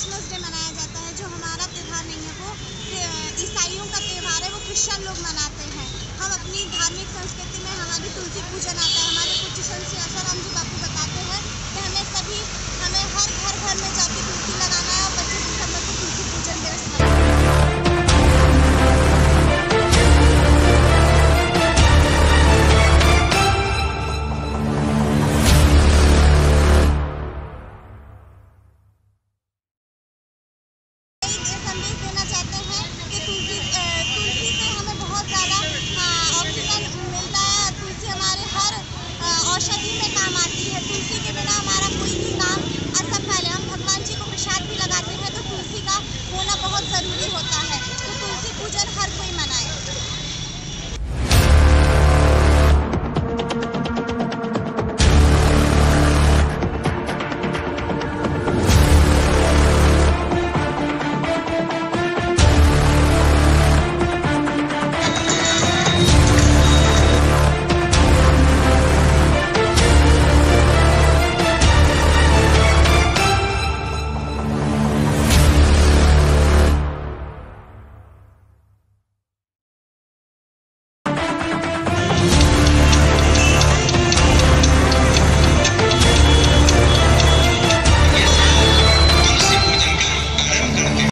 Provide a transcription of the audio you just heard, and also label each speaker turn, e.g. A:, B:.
A: Christmas day मनाया जाता है, जो हमारा त्यौहार नहीं है, वो ईसाइयों का त्यौहार है, वो क्रिश्चन लोग मनाते हैं। हम अपनी धार्मिक संस्कृति में हमारी तुलसी पूजन तुलसी के बिना हमारा कोई भी काम